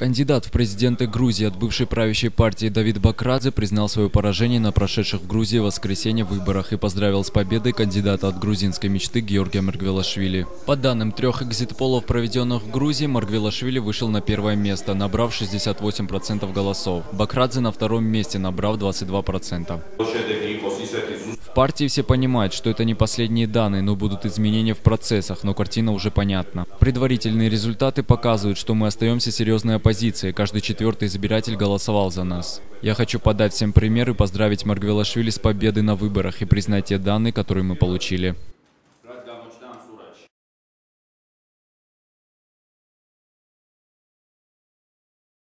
Кандидат в президенты Грузии от бывшей правящей партии Давид Бакрадзе признал свое поражение на прошедших в Грузии воскресенье выборах и поздравил с победой кандидата от грузинской мечты Георгия Маргвелашвили. По данным трех экзит-полов, проведенных в Грузии, Маргвелашвили вышел на первое место, набрав 68% голосов. Бакрадзе на втором месте, набрав 22%. В партии все понимают, что это не последние данные, но будут изменения в процессах, но картина уже понятна. Предварительные результаты показывают, что мы остаемся серьезной оппозицией, оппозиции, каждый четвертый избиратель голосовал за нас. Я хочу подать всем пример и поздравить Маргвелашвили с победой на выборах и признать те данные, которые мы получили.